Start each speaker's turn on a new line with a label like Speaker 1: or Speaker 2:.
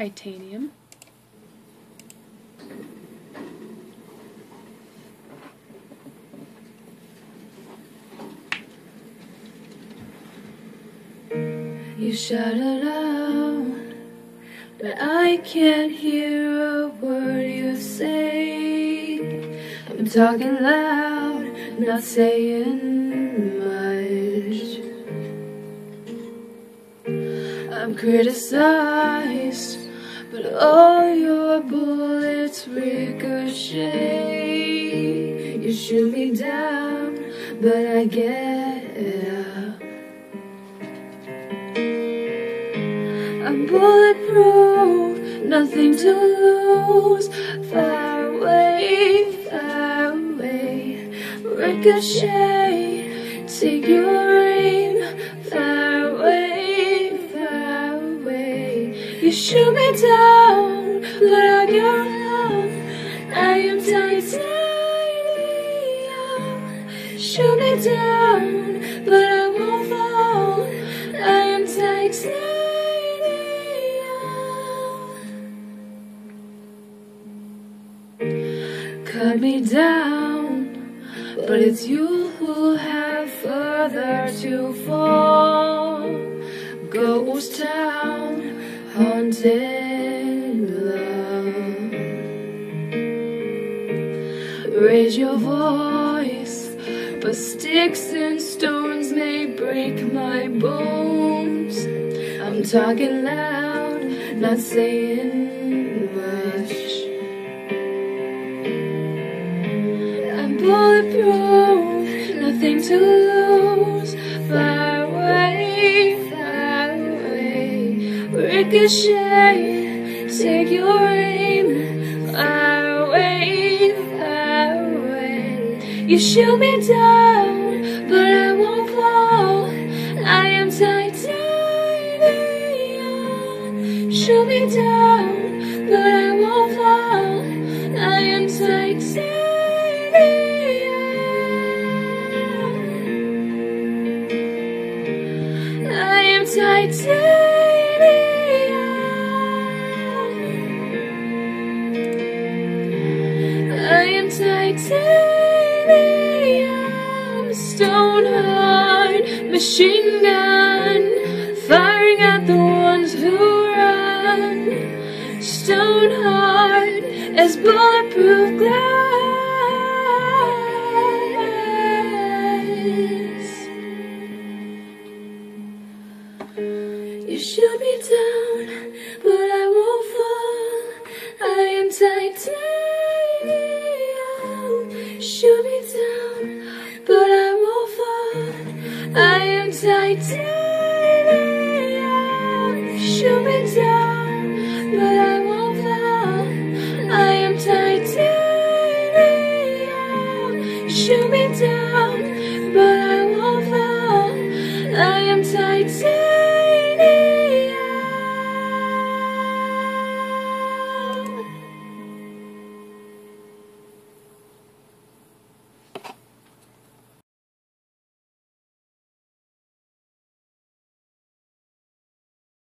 Speaker 1: titanium. You shout aloud, but I can't hear a word you say. I'm talking loud, not saying much. I'm criticized, but all your bullets ricochet. You shoot me down, but I get up. I'm bulletproof, nothing to lose. Far away, far away. Ricochet, take your aim. You shoot me down, but I got up. I am titanium. Shoot me down, but I won't fall. I am titanium. Cut me down, but it's you who have further to fall. Ghost town, Raise your voice, but sticks and stones may break my bones. I'm talking loud, not saying much. I'm bulletproof, nothing to lose. Ricochet, take your aim. Far away, far away. You shoot me down, but I won't fall. I am titanium. Shoot me down, but I won't fall. I am titanium. I am titanium. Titanium. Stone hard machine gun, firing at the ones who run. Stone hard as bulletproof glass. You shoot me down, Titan, shoot me down, but I won't. I am shoot me down.